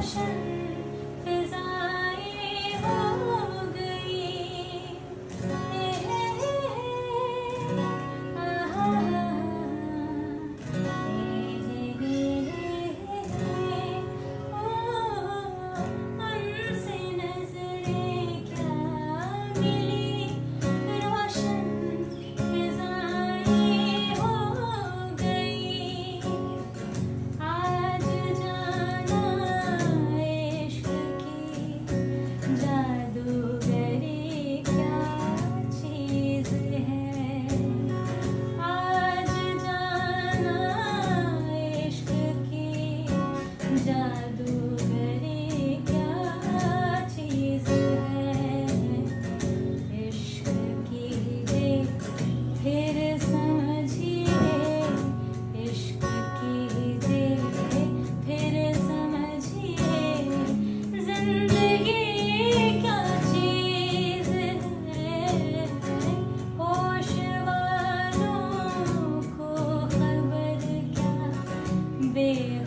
是。Me.